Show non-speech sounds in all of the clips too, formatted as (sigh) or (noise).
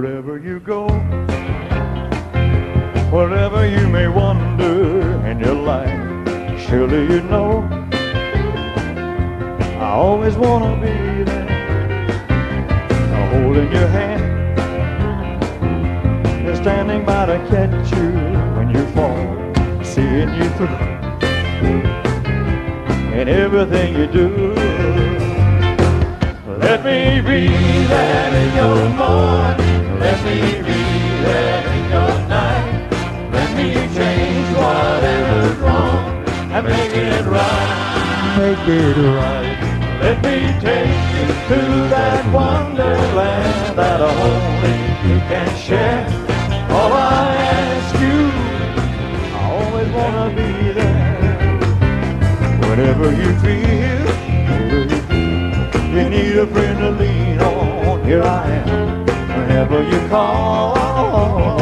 Wherever you go, wherever you may wander in your life, surely you know I always wanna be there, holding your hand, and standing by to catch you when you fall, seeing you through in everything you do. Let me be there. Change whatever's wrong and make it right. Make it right. Let me take you to that wonderland that only you can share. All I ask you, I always wanna be there. Whenever you feel, you need a friend to lean on. Here I am. Whenever you call,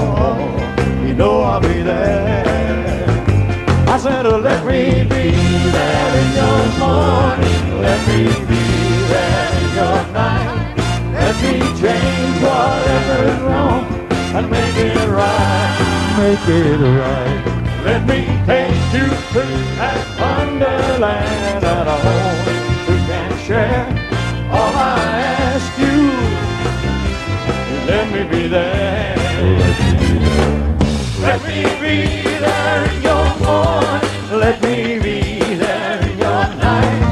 know I'll be there. I said, oh, let me be there in your morning. Let me be there in your night. Let me change whatever's wrong and make it right. Make it right. Let me take you to that wonderland that only we can share. Be there in your morning. Let me be there in your night.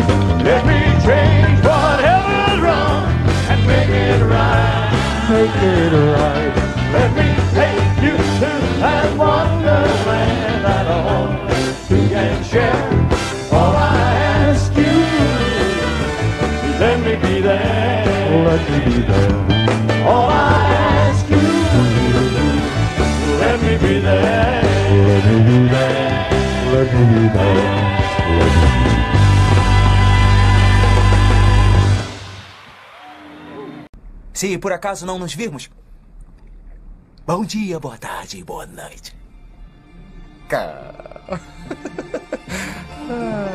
Let me change whatever's wrong and make it right. Make it right. Let me take you to that wonderland that only you can share. All I ask you is let me be there. Let me be there. All I Se por acaso não nos virmos, bom dia, boa tarde e boa noite. Cara. (laughs)